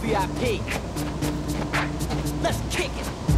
VIP. Let's kick it.